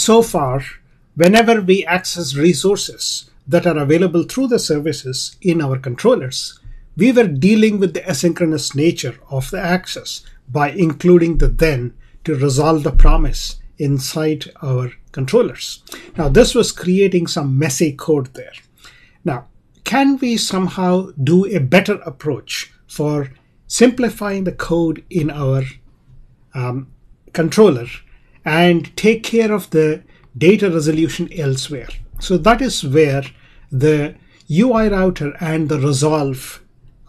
so far, whenever we access resources that are available through the services in our controllers, we were dealing with the asynchronous nature of the access by including the then to resolve the promise inside our controllers. Now, this was creating some messy code there. Now, can we somehow do a better approach for simplifying the code in our um, controller and take care of the data resolution elsewhere? So that is where the UI router and the resolve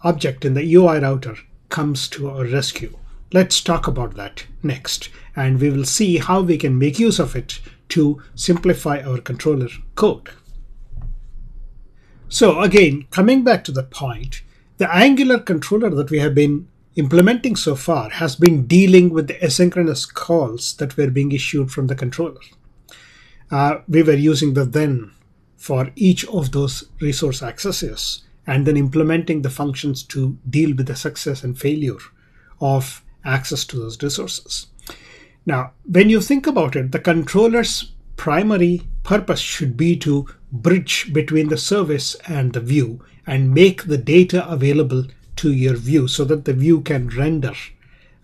object in the UI router comes to our rescue. Let's talk about that next, and we will see how we can make use of it to simplify our controller code. So again, coming back to the point, the Angular controller that we have been implementing so far has been dealing with the asynchronous calls that were being issued from the controller. Uh, we were using the then for each of those resource accesses and then implementing the functions to deal with the success and failure of access to those resources. Now, when you think about it, the controller's primary purpose should be to bridge between the service and the view and make the data available to your view so that the view can render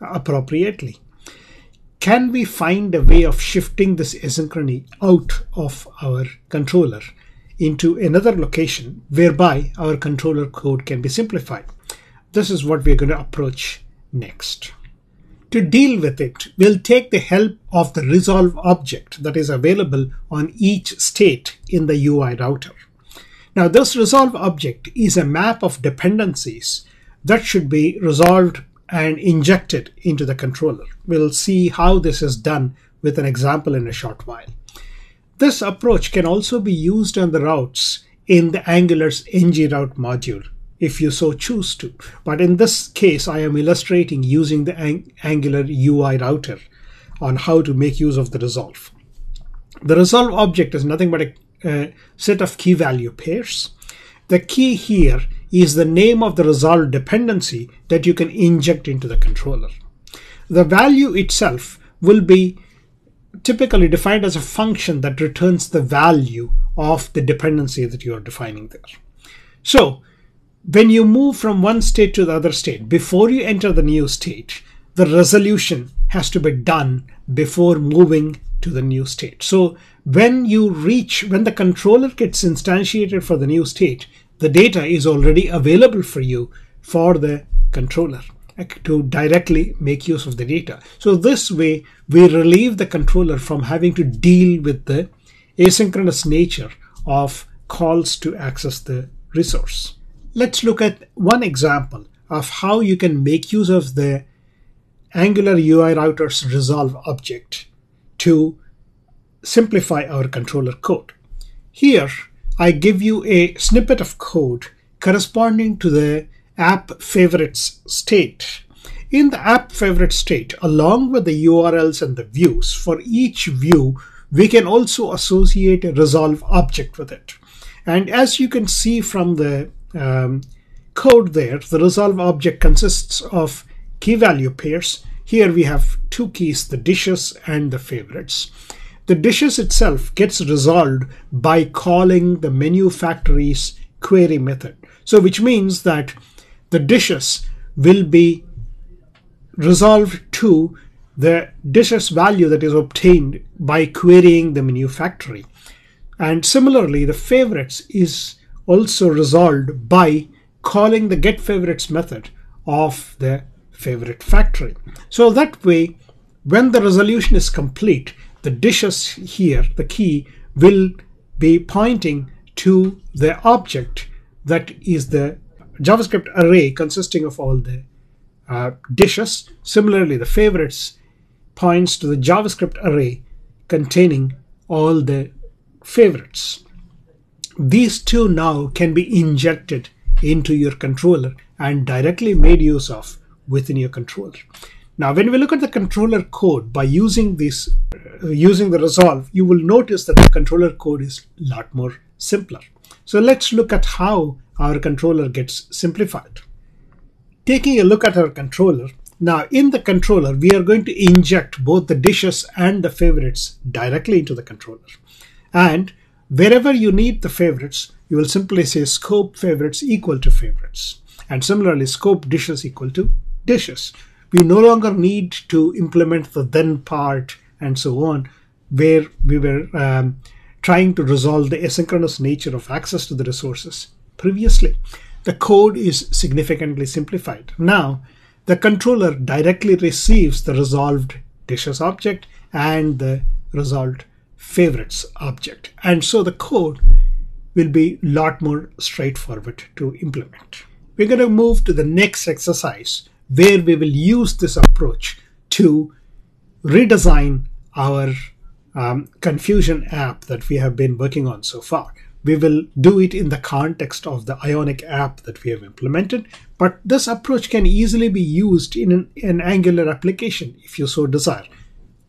appropriately. Can we find a way of shifting this asynchrony out of our controller into another location whereby our controller code can be simplified? This is what we're going to approach next. To deal with it, we'll take the help of the resolve object that is available on each state in the UI router. Now, this resolve object is a map of dependencies that should be resolved and injected into the controller. We'll see how this is done with an example in a short while. This approach can also be used on the routes in the Angular's ng-route module if you so choose to. But in this case, I am illustrating using the Ang Angular UI router on how to make use of the resolve. The resolve object is nothing but a, a set of key value pairs. The key here is the name of the resolve dependency that you can inject into the controller. The value itself will be typically defined as a function that returns the value of the dependency that you are defining there. So when you move from one state to the other state, before you enter the new state, the resolution has to be done before moving to the new state. So when you reach, when the controller gets instantiated for the new state, the data is already available for you for the controller to directly make use of the data. So this way, we relieve the controller from having to deal with the asynchronous nature of calls to access the resource. Let's look at one example of how you can make use of the Angular UI Router's resolve object to simplify our controller code. Here, I give you a snippet of code corresponding to the app favorites state. In the app favorite state, along with the URLs and the views, for each view, we can also associate a resolve object with it. And as you can see from the um, code there, the resolve object consists of key value pairs. Here we have two keys, the dishes and the favorites. The dishes itself gets resolved by calling the menu factory's query method. So which means that the dishes will be resolved to the dishes value that is obtained by querying the menu factory. And similarly, the favorites is also resolved by calling the get favorites method of the favorite factory. So that way, when the resolution is complete, the dishes here, the key, will be pointing to the object that is the JavaScript array consisting of all the uh, dishes. Similarly, the favorites points to the JavaScript array containing all the favorites. These two now can be injected into your controller and directly made use of within your controller. Now, when we look at the controller code by using this, uh, using the resolve, you will notice that the controller code is a lot more simpler. So let's look at how our controller gets simplified. Taking a look at our controller, Now in the controller, we are going to inject both the dishes and the favorites directly into the controller. And wherever you need the favorites, you will simply say scope favorites equal to favorites. And similarly, scope dishes equal to dishes. We no longer need to implement the then part and so on, where we were um, trying to resolve the asynchronous nature of access to the resources previously. The code is significantly simplified. Now, the controller directly receives the resolved dishes object and the resolved favorites object. And so the code will be a lot more straightforward to implement. We're going to move to the next exercise where we will use this approach to redesign our um, confusion app that we have been working on so far. We will do it in the context of the Ionic app that we have implemented, but this approach can easily be used in an, an Angular application if you so desire.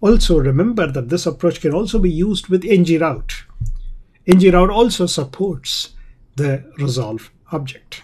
Also remember that this approach can also be used with ng-route. ng-route also supports the resolve object.